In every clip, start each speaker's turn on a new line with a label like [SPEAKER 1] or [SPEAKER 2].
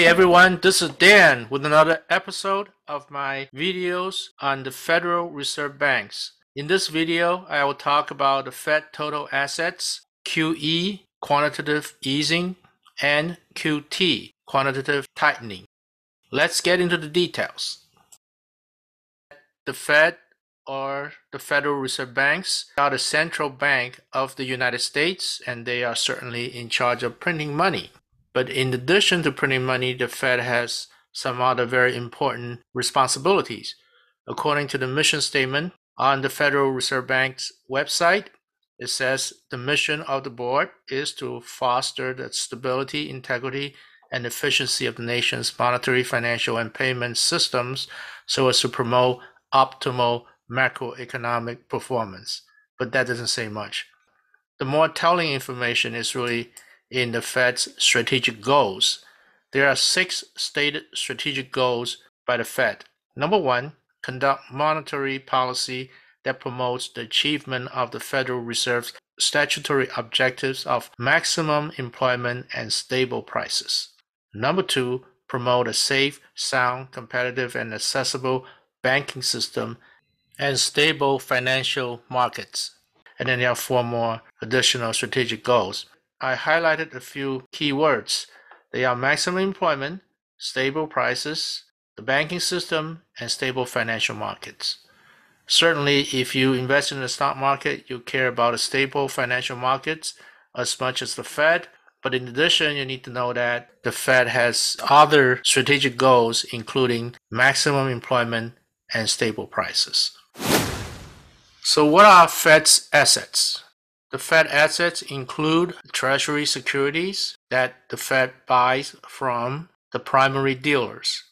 [SPEAKER 1] Hey everyone, this is Dan with another episode of my videos on the Federal Reserve Banks. In this video, I will talk about the Fed total assets, QE, quantitative easing, and QT, quantitative tightening. Let's get into the details. The Fed or the Federal Reserve Banks are the central bank of the United States and they are certainly in charge of printing money. But in addition to printing money, the Fed has some other very important responsibilities. According to the mission statement on the Federal Reserve Bank's website, it says the mission of the board is to foster the stability, integrity, and efficiency of the nation's monetary, financial, and payment systems so as to promote optimal macroeconomic performance. But that doesn't say much. The more telling information is really in the Fed's strategic goals. There are six stated strategic goals by the Fed. Number one, conduct monetary policy that promotes the achievement of the Federal Reserve's statutory objectives of maximum employment and stable prices. Number two, promote a safe, sound, competitive, and accessible banking system and stable financial markets. And then there are four more additional strategic goals. I highlighted a few key words. They are maximum employment, stable prices, the banking system, and stable financial markets. Certainly, if you invest in the stock market, you care about a stable financial markets as much as the Fed. But in addition, you need to know that the Fed has other strategic goals, including maximum employment and stable prices. So, what are Fed's assets? The Fed assets include Treasury securities that the Fed buys from the primary dealers.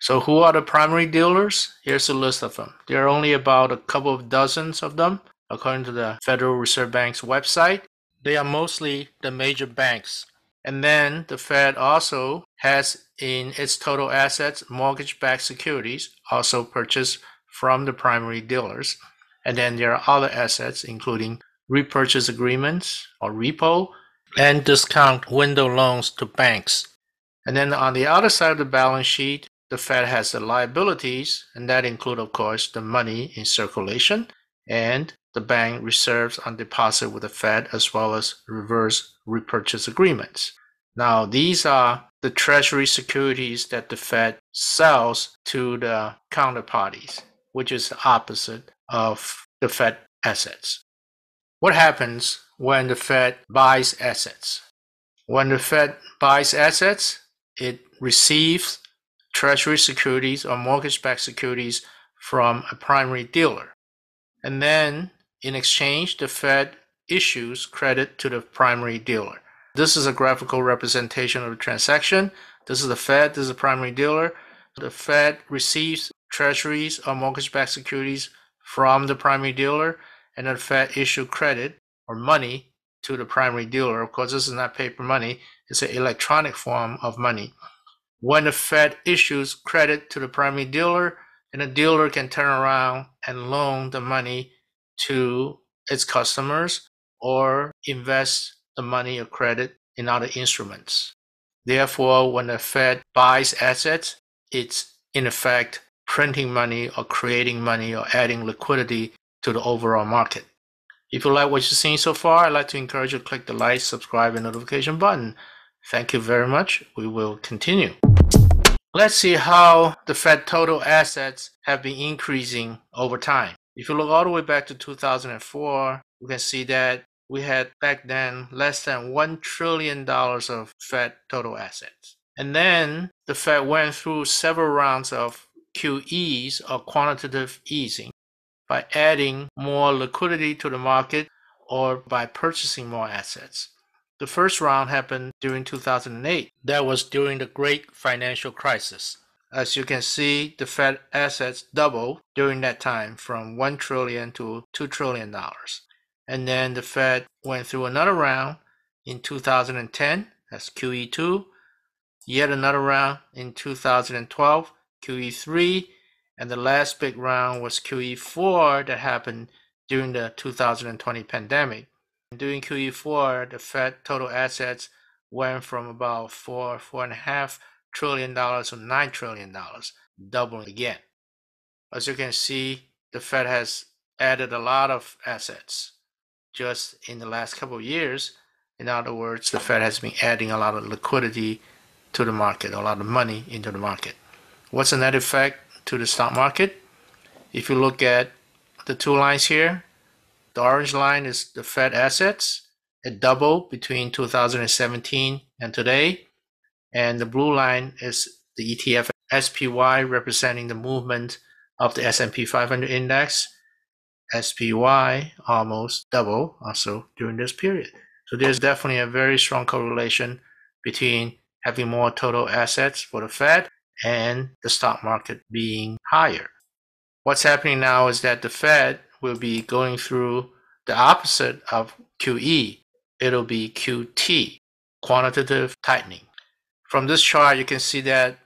[SPEAKER 1] So, who are the primary dealers? Here's a list of them. There are only about a couple of dozens of them, according to the Federal Reserve Bank's website. They are mostly the major banks. And then the Fed also has in its total assets mortgage backed securities, also purchased from the primary dealers. And then there are other assets, including repurchase agreements or repo, and discount window loans to banks. And then on the other side of the balance sheet, the Fed has the liabilities, and that include, of course, the money in circulation and the bank reserves on deposit with the Fed, as well as reverse repurchase agreements. Now, these are the treasury securities that the Fed sells to the counterparties, which is the opposite of the Fed assets. What happens when the Fed buys assets? When the Fed buys assets, it receives treasury securities or mortgage-backed securities from a primary dealer. And then in exchange, the Fed issues credit to the primary dealer. This is a graphical representation of the transaction. This is the Fed, this is the primary dealer. The Fed receives treasuries or mortgage-backed securities from the primary dealer and the Fed issue credit or money to the primary dealer. Of course, this is not paper money, it's an electronic form of money. When the Fed issues credit to the primary dealer, and the dealer can turn around and loan the money to its customers or invest the money or credit in other instruments. Therefore, when the Fed buys assets, it's in effect printing money or creating money or adding liquidity to the overall market. If you like what you've seen so far, I'd like to encourage you to click the like, subscribe, and notification button. Thank you very much. We will continue. Let's see how the Fed total assets have been increasing over time. If you look all the way back to 2004, you can see that we had back then less than $1 trillion of Fed total assets. And then the Fed went through several rounds of QEs or quantitative easing by adding more liquidity to the market or by purchasing more assets. The first round happened during 2008. That was during the great financial crisis. As you can see, the Fed assets doubled during that time from 1 trillion to 2 trillion dollars. And then the Fed went through another round in 2010, that's QE2, yet another round in 2012, QE3, and the last big round was QE4 that happened during the 2020 pandemic. During QE4, the Fed total assets went from about four, four and a half trillion dollars to nine trillion dollars, doubling again. As you can see, the Fed has added a lot of assets just in the last couple of years. In other words, the Fed has been adding a lot of liquidity to the market, a lot of money into the market. What's the net effect to the stock market? If you look at the two lines here, the orange line is the Fed assets. It doubled between 2017 and today. And the blue line is the ETF SPY representing the movement of the S&P 500 index. SPY almost double also during this period. So there's definitely a very strong correlation between having more total assets for the Fed and the stock market being higher. What's happening now is that the Fed will be going through the opposite of QE. It'll be QT, quantitative tightening. From this chart, you can see that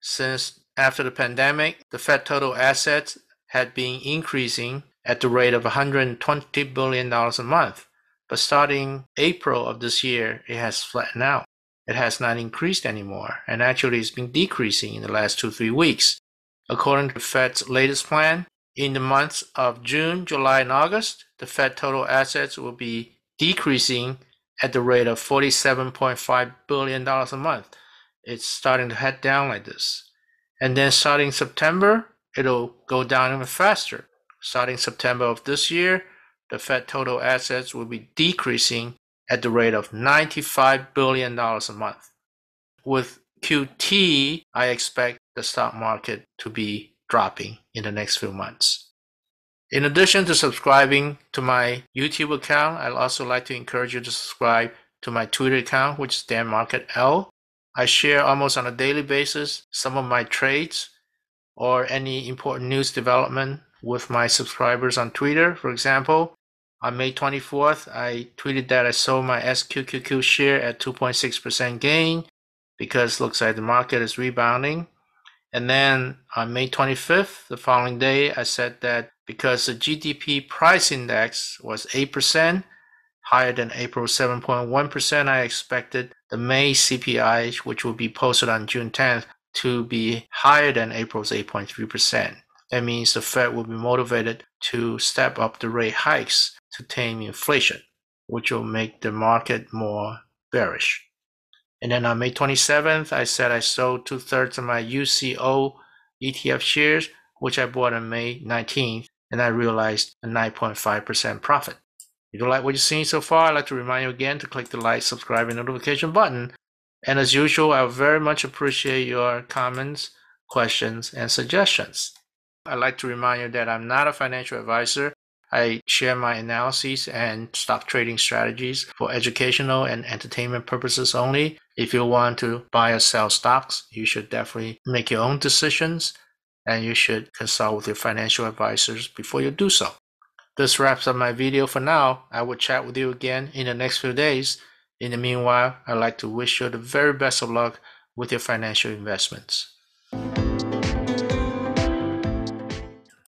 [SPEAKER 1] since after the pandemic, the Fed total assets had been increasing at the rate of $120 billion a month. But starting April of this year, it has flattened out. It has not increased anymore, and actually it's been decreasing in the last two, three weeks. According to Fed's latest plan, in the months of June, July, and August, the Fed total assets will be decreasing at the rate of $47.5 billion a month. It's starting to head down like this. And then starting September, it'll go down even faster. Starting September of this year, the Fed total assets will be decreasing at the rate of $95 billion a month. With QT, I expect the stock market to be dropping in the next few months. In addition to subscribing to my YouTube account, I'd also like to encourage you to subscribe to my Twitter account, which is Dan Market L. I share almost on a daily basis some of my trades or any important news development with my subscribers on Twitter. For example, on May 24th, I tweeted that I sold my SQQQ share at 2.6% gain because looks like the market is rebounding. And then on May 25th, the following day, I said that because the GDP price index was 8%, higher than April 7.1%, I expected the May CPI, which will be posted on June 10th, to be higher than April's 8.3%. That means the Fed will be motivated to step up the rate hikes to tame inflation, which will make the market more bearish. And then on May 27th, I said I sold two thirds of my UCO ETF shares, which I bought on May 19th, and I realized a 9.5% profit. If you like what you've seen so far, I'd like to remind you again to click the like, subscribe, and notification button. And as usual, I very much appreciate your comments, questions, and suggestions. I'd like to remind you that I'm not a financial advisor. I share my analyses and stock trading strategies for educational and entertainment purposes only. If you want to buy or sell stocks, you should definitely make your own decisions and you should consult with your financial advisors before you do so. This wraps up my video for now. I will chat with you again in the next few days. In the meanwhile, I'd like to wish you the very best of luck with your financial investments.